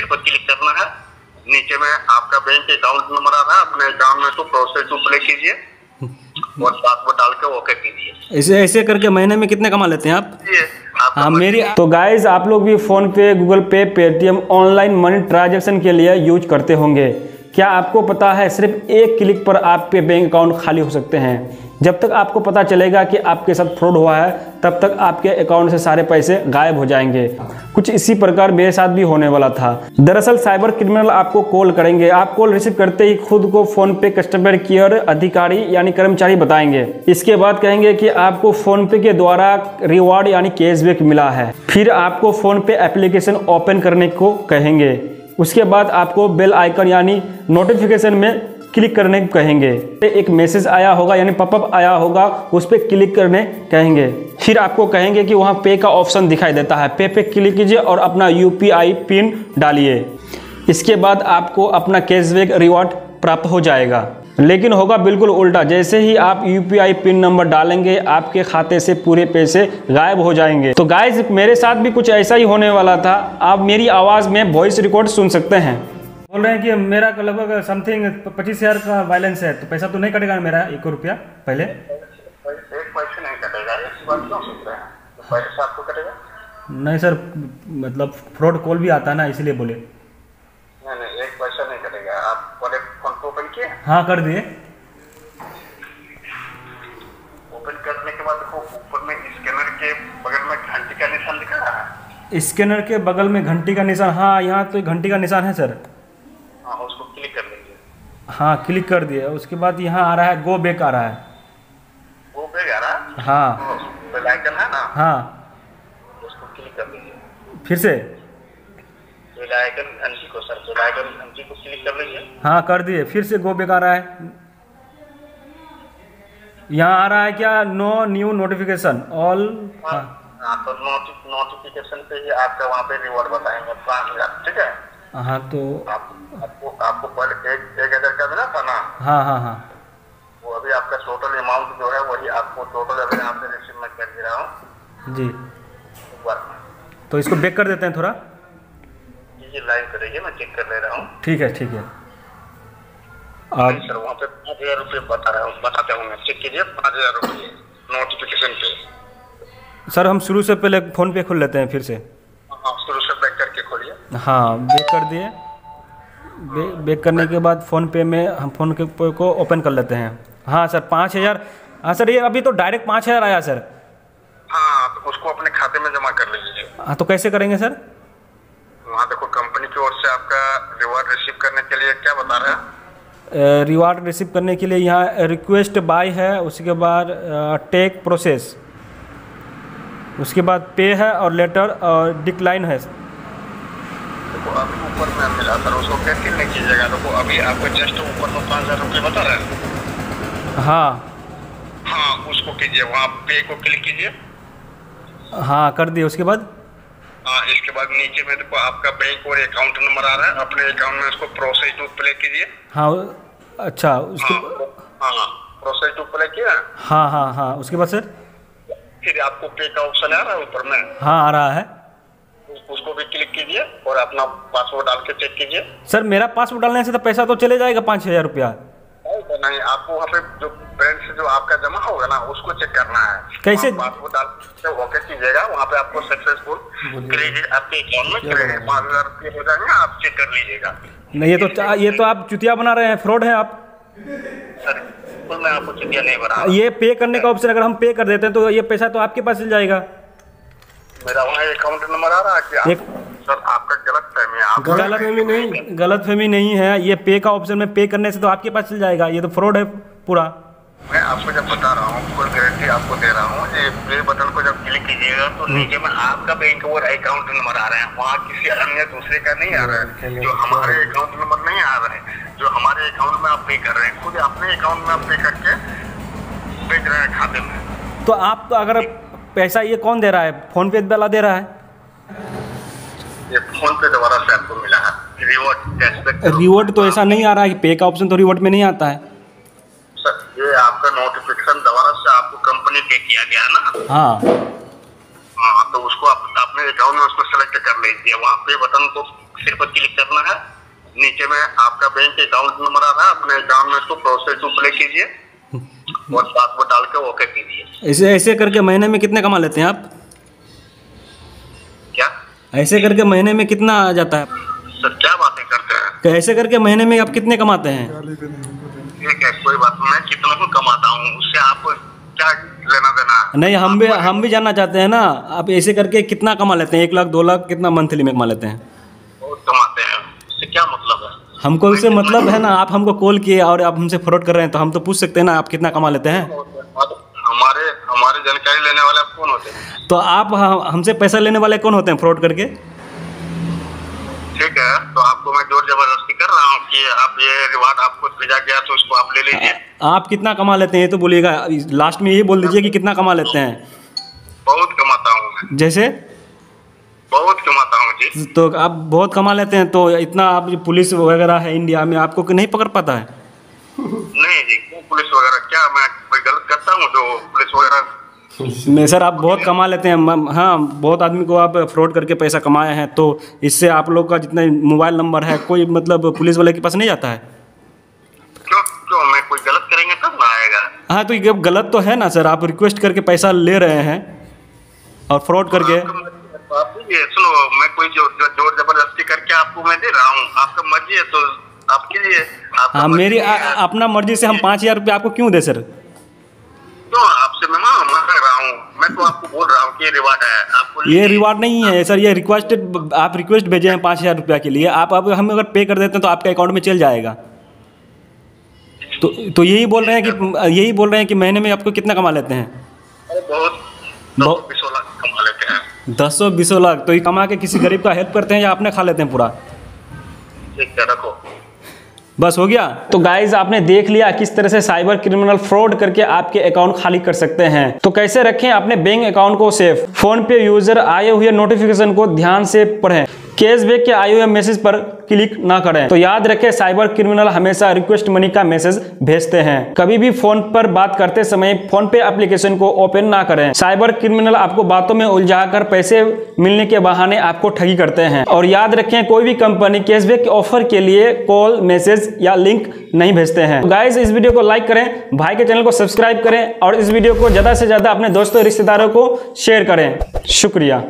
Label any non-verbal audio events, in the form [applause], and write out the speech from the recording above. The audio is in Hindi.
पर क्लिक करना है। नीचे में आपका बैंक अकाउंट नंबर आ रहा है अपने अकाउंट में तो प्रोसेस टू प्ले कीजिए। और पासवर्ड डाल के ओके कीजिए। ऐसे ऐसे करके महीने में कितने कमा लेते हैं आप? हाँ मेरी तो गाइज़ आप लोग भी फ़ोन पे गूगल पे पेटीएम ऑनलाइन मनी ट्रांजेक्शन के लिए यूज़ करते होंगे। क्या आपको पता है सिर्फ़ एक क्लिक पर आपके बैंक अकाउंट खाली हो सकते हैं? जब तक आपको पता चलेगा कि आपके साथ फ्रॉड हुआ है, तब तक आपके अकाउंट से सारे पैसे गायब हो जाएँगे। कुछ इसी प्रकार मेरे साथ भी होने वाला था। दरअसल साइबर क्रिमिनल आपको कॉल करेंगे। आप कॉल रिसीव करते ही खुद को फ़ोन पे कस्टमर केयर अधिकारी यानी कर्मचारी बताएँगे। इसके बाद कहेंगे कि आपको फ़ोन पे के द्वारा रिवार्ड यानी कैशबैक मिला है। फिर आपको फ़ोन पे एप्लीकेशन ओपन करने को कहेंगे। उसके बाद आपको बेल आइकन यानी नोटिफिकेशन में क्लिक करने कहेंगे। एक मैसेज आया होगा, यानी पपअप आया होगा, उस पर क्लिक करने कहेंगे। फिर आपको कहेंगे कि वहाँ पे का ऑप्शन दिखाई देता है। पे पे क्लिक कीजिए और अपना यूपीआई पिन डालिए। इसके बाद आपको अपना कैशबैक रिवॉर्ड प्राप्त हो जाएगा। लेकिन होगा बिल्कुल उल्टा। जैसे ही आप यूपीआई पिन नंबर डालेंगे आपके खाते से पूरे पैसे गायब हो जाएँगे। तो गाइज़ मेरे साथ भी कुछ ऐसा ही होने वाला था। आप मेरी आवाज़ में वॉइस रिकॉर्ड सुन सकते हैं। बोल रहे हैं कि मेरा लगभग समथिंग पच्चीस हज़ार का बैलेंस है। तो पैसा तो नहीं कटेगा मेरा एक रुपया पहले। नहीं कटेगा। इस बात क्यों सोच रहे पैसा आपको कटेगा? नहीं सर मतलब फ्रॉड कॉल भी आता है ना इसलिए बोले नहीं नहीं एक पैसा नहीं कटेगा आप पहले फ़ोन को ओपन किए हाँ कर दिए। ओपन करने के बाद देखो ऊपर में स्कैनर के बगल में घंटी का निशान दिखा रहा है। स्कैनर के बगल में घंटी का निशान हाँ यहाँ तो घंटी का निशान है सर। हाँ उसको क्लिक कर लीजिए। हाँ क्लिक कर दिए। उसके बाद यहाँ आ रहा है गो बैक आ रहा है। वो पे आ रहा है? हाँ। बेल आइकन है ना? हाँ। उसको क्लिक कर लीजिए। फिर से। आइकन घंटी को सर आइकन घंटी को क्लिक कर लीजिए हाँ। कर दिए। फिर से गो बैक आ रहा है। यहाँ आ रहा है क्या? नो न्यू नोटिफिकेशन ऑल हाँ हाँ तो नोटिफिकेशन पे ही आपका वहाँ पे रिवॉर्ड बताएँगे। पाँच हज़ार ठीक है। हाँ तो आप आपको आपको पहले एक एक हज़ार का मिला था ना? हाँ हाँ हाँ। वो अभी आपका टोटल अमाउंट जो है वही आपको टोटल अभी यहाँ पे रिसीव मैं कर दे रहा हूँ। जी। तो इसको बैक कर देते हैं थोड़ा। करिए मैं चेक कर ले रहा हूँ। ठीक है ठीक है। अब सर वहाँ पे पाँच हज़ार रुपये बता रहा हूँ बताते हूँ मैं। चेक कीजिए पाँच हज़ार रुपये नोटिफिकेशन पे। सर हम शुरू से पहले फ़ोन पे खोल लेते हैं फिर से। हाँ शुरू से बैक करके खोलिए। हाँ बैक कर दिए। बे, बैक करने के बाद फ़ोन पे में हम फ़ोन के पे को ओपन कर लेते हैं। हाँ सर पाँच हज़ार। हाँ सर ये अभी तो डायरेक्ट पाँच हज़ार आया सर। हाँ तो उसको अपने खाते में जमा कर लीजिए। हाँ तो कैसे करेंगे सर? ओर से आपका रिवॉर्ड रिसीव करने के लिए क्या बता रहा है? रिवार्ड रिसीव करने के लिए यहाँ रिक्वेस्ट बाय है उसके बाद टेक प्रोसेस उसके बाद पे है और लेटर और डिक्लाइन है। देखो अभी ऊपर में मिला सर उसको क्या नहीं कीजिएगा देखो अभी आपको जस्ट ऊपर में पाँच हज़ार रुपये बता रहे हैं? हाँ। हाँ उसको कीजिए वहाँ पे को क्लिक कीजिए। हाँ कर दिए उसके बाद? हाँ इसके बाद नीचे में देखो आपका बैंक और अकाउंट नंबर आ रहा है अपने अकाउंट में उसको प्रोसेस टू प्ले कीजिए। हाँ अच्छा उसके हाँ हाँ प्रोसेस टू प्ले किया? हाँ हाँ हाँ उसके बाद सर? फिर आपको पे का ऑप्शन आ रहा है ऊपर में? हाँ आ रहा है। उसको भी क्लिक कीजिए और अपना पासवर्ड डाल के चेक कीजिए। सर मेरा पासवर्ड डालने से तो पैसा तो चले जाएगा पाँच हज़ार रुपया। तो नहीं आपको वहाँ पे जो बैंक से जो आपका जमा होगा ना उसको चेक करना है। कैसे? पासवर्ड डाल ओके कीजिएगा वहाँ पे आपको सक्सेसफुल क्रेडिट आपके अकाउंट में क्रेडिट पाँच हज़ार रुपये हो जाएँगे आप चेक कर लीजिएगा। नहीं ये तो ये तो आप चुतिया बना रहे हैं फ्रॉड है आप। सर बिल्कुल मैं आपको चुटिया नहीं बना ये पे करने का ऑप्शन अगर हम पे कर देते हैं तो ये पैसा तो आपके पास चल जाएगा। मेरा वहाँ अकाउंट नंबर आ रहा है कि आप, एक- सर आपका गलत फहमी है आप गलत फहमी नहीं। गलत फहमी नहीं है। ये पे का ऑप्शन में पे करने से तो आपके पास चल जाएगा। ये तो फ्रॉड है पूरा। मैं आपको जब बता रहा हूँ फुल गारंटी आपको दे रहा हूँ ये प्ले बटन को जब क्लिक कीजिएगा तो नीचे में आपका बैंक और अकाउंट नंबर आ रहे हैं। वहाँ किसी अन्य दूसरे का नहीं आ रहा है। जो हमारे अकाउंट नंबर नहीं आ रहे हैं जो हमारे अकाउंट में आप पे कर रहे हैं खुद अपने अकाउंट में आप पे करके भेज रहे हैं खाते में। तो आप तो अगर पैसा ये कौन दे रहा है? फ़ोन पे वाला दे रहा है। फ़ोन पे से आपको मिला है। रिवॉर्ड रिवॉर्ड तो ऐसा नहीं आ रहा है पे का ऑप्शन तो रिवॉर्ड में नहीं आता है। सर ये आपका नोटिफिकेशन से आपको कंपनी पे किया गया ना? हाँ। हाँ तो उसको आप अपने अकाउंट में उसको सेलेक्ट कर लीजिए वहाँ पे बटन को पर क्लिक करना है। नीचे में आपका बैंक अकाउंट नंबर आ रहा है। अपने अकाउंट में उसको प्रोसेस टू प्ले कीजिए। और डाल के ओके कीजिए। ऐसे ऐसे करके महीने में कितने कमा लेते हैं आप? ऐसे करके महीने में कितना आ जाता है? सर क्या बातें करते हैं? तो ऐसे करके महीने में आप कितने कमाते हैं? ठीक है कोई बात नहीं कितना को कमाता हूँ उससे आपको क्या लेना देना नहीं हम भी हम भी जानना चाहते हैं ना आप ऐसे करके कितना कमा लेते हैं? एक लाख दो लाख कितना मंथली में कमा लेते हैं? बहुत कमाते हैं। उससे क्या मतलब है? हमको उससे मतलब है ना [laughs] आप हमको कॉल किए और आप हमसे फ्रॉड कर रहे हैं तो हम तो पूछ सकते हैं ना आप कितना कमा लेते हैं? हमारे हमारे जानकारी लेने वाले कौन होते हैं? तो आप हमसे पैसा लेने वाले कौन होते हैं फ्रॉड करके? ठीक है तो आपको मैं ज़ोर ज़बरदस्ती कर रहा हूँ कि आप ये रिवार्ड आपको भेजा गया तो उसको आप ले लीजिए। आप कितना कमा लेते हैं ये तो बोलिएगा। लास्ट में यही बोल दीजिए कि कितना कमा लेते हैं। बहुत कमाता हूँ जैसे? बहुत कमाता हूँ जी। तो आप बहुत कमा लेते हैं तो इतना आप पुलिस वगैरह है इंडिया में आपको नहीं पकड़ पाता है? नहीं जी पुलिस वगैरह? क्या मैं कोई गलत करता हूँ जो पुलिस वगैरह नहीं सर आप बहुत कमा लेते हैं। हाँ बहुत आदमी को आप फ्रॉड करके पैसा कमाए हैं तो इससे आप लोग का जितना मोबाइल नंबर है कोई मतलब पुलिस वाले के पास नहीं जाता है? क्यों क्यों मैं कोई गलत करेंगे तब ना आएगा। हाँ तो ये गलत तो है ना सर आप रिक्वेस्ट करके पैसा ले रहे हैं और फ्रॉड करके। है तो आप दीजिए सुनो मैं कोई ज़ोर ज़बरदस्ती करके आपको मैं दे रहा हूँ आपका मर्ज़ी है तो आपका हाँ मर्ज़ी मेरी है। अपना मर्ज़ी से हम पाँच हज़ार रुपये आपको क्यों दे सर क्यों आपसे मैं हाँ मांग रहा हूँ मैं तो आपको बोल रहा हूँ कि ये रिवार्ड है। आपको ये रिवार्ड नहीं है सर ये रिक्वेस्टेड आप रिक्वेस्ट भेजे हैं पाँच हज़ार रुपया के लिए। आप अब हम अगर पे कर देते हैं तो आपके अकाउंट में चल जाएगा। तो तो यही बोल रहे हैं कि यही बोल रहे हैं कि महीने में आपको कितना कमा लेते हैं? बहुत हैं। दस सौ बीसों लाख। तो ये कमा के किसी गरीब का हेल्प करते हैं या अपने खा लेते हैं पूरा? ठीक है रखो। बस हो गया? तो गाइज़ आपने देख लिया किस तरह से साइबर क्रिमिनल फ्रॉड करके आपके अकाउंट खाली कर सकते हैं। तो कैसे रखें अपने बैंक अकाउंट को सेफ़ फ़ोन पे यूज़र आए हुए नोटिफिकेशन को ध्यान से पढ़ें। कैशबैक के हुए मैसेज पर क्लिक ना करें। तो याद रखें, साइबर क्रिमिनल हमेशा रिक्वेस्ट मनी का मैसेज भेजते हैं। कभी भी फ़ोन पर बात करते समय फ़ोन पे एप्लीकेशन को ओपन ना करें। साइबर क्रिमिनल आपको बातों में उलझाकर पैसे मिलने के बहाने आपको ठगी करते हैं। और याद रखें, कोई भी कंपनी कैशबैक ऑफ़र के लिए कॉल, मैसेज या लिंक नहीं भेजते हैं। गाइज़ इस वीडियो को लाइक करें, भाई के चैनल को सब्सक्राइब करें और इस वीडियो को ज़्यादा से ज़्यादा अपने दोस्तों, रिश्तेदारों को शेयर करें। शुक्रिया।